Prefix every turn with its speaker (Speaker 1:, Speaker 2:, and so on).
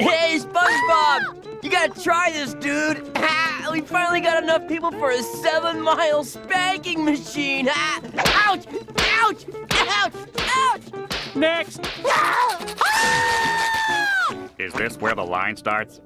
Speaker 1: Hey, SpongeBob! You gotta try this, dude! we finally got enough people for a seven-mile spanking machine! Ouch! Ouch! Ouch! Ouch!
Speaker 2: Next! Ah! Is this where the line starts?